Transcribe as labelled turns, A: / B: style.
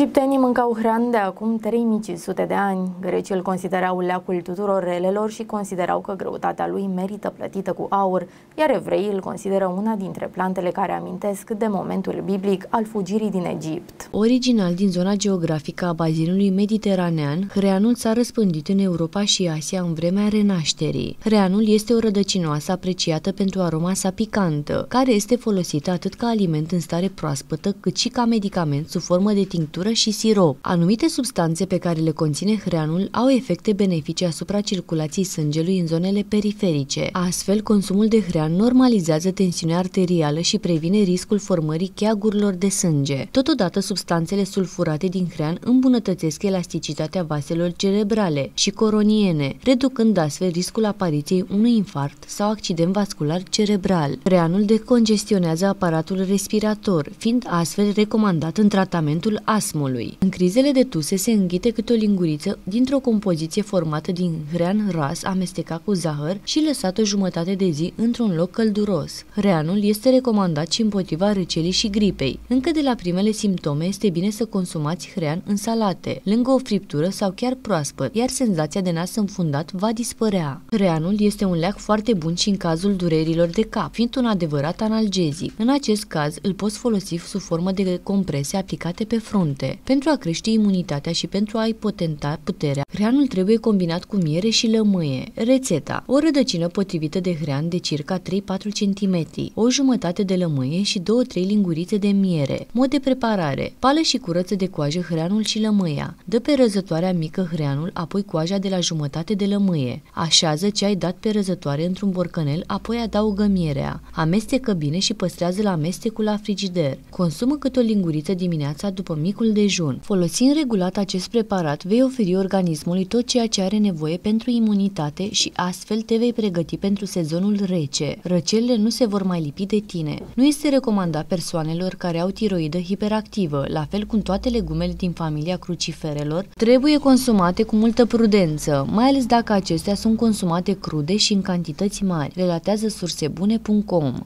A: Egiptenii mâncau hrean de acum 3500 de ani. Grecii îl considerau leacul tuturor relelor și considerau că greutatea lui merită plătită cu aur, iar evreii îl consideră una dintre plantele care amintesc de momentul biblic al fugirii din Egipt.
B: Original din zona geografică a bazinului mediteranean, hreanul s-a răspândit în Europa și Asia în vremea renașterii. Hreanul este o rădăcinoasă apreciată pentru aroma sa picantă, care este folosită atât ca aliment în stare proaspătă, cât și ca medicament sub formă de tinctură băutură și sirop. Anumite substanțe pe care le conține hreanul au efecte benefice asupra circulației sângelui în zonele periferice. Astfel, consumul de hrean normalizează tensiunea arterială și previne riscul formării cheagurilor de sânge. Totodată, substanțele sulfurate din hrean îmbunătățesc elasticitatea vaselor cerebrale și coroniene, reducând astfel riscul apariției unui infarct sau accident vascular cerebral. Hreanul decongestionează aparatul respirator, fiind astfel recomandat în tratamentul astm asmului. În crizele de tuse se înghite câte o linguriță dintr-o compoziție formată din hrean ras amestecat cu zahăr și lăsat o jumătate de zi într-un loc călduros. Hreanul este recomandat și împotriva răcelii și gripei. Încă de la primele simptome este bine să consumați hrean în salate, lângă o friptură sau chiar proaspăt, iar senzația de nas înfundat va dispărea. Hreanul este un leac foarte bun și în cazul durerilor de cap, fiind un adevărat analgezic. În acest caz îl poți folosi sub formă de comprese aplicate pe frunte frunte. Pentru a crește imunitatea și pentru a-i potenta puterea, hreanul trebuie combinat cu miere și lămâie. Rețeta. O rădăcină potrivită de hrean de circa 3-4 cm, o jumătate de lămâie și 2-3 lingurițe de miere. Mod de preparare. Pală și curăță de coajă hreanul și lămâia. Dă pe răzătoarea mică hreanul, apoi coaja de la jumătate de lămâie. Așează ce ai dat pe răzătoare într-un borcanel, apoi adaugă mierea. Amestecă bine și păstrează la amestecul la frigider. Consumă cât o linguriță dimineața după micul timpul dejun. Folosind regulat acest preparat, vei oferi organismului tot ceea ce are nevoie pentru imunitate și astfel te vei pregăti pentru sezonul rece. Răcelele nu se vor mai lipi de tine. Nu este recomandat persoanelor care au tiroidă hiperactivă, la fel cum toate legumele din familia cruciferelor, trebuie consumate cu multă prudență, mai ales dacă acestea sunt consumate crude și în cantități mari, relatează sursebune.com.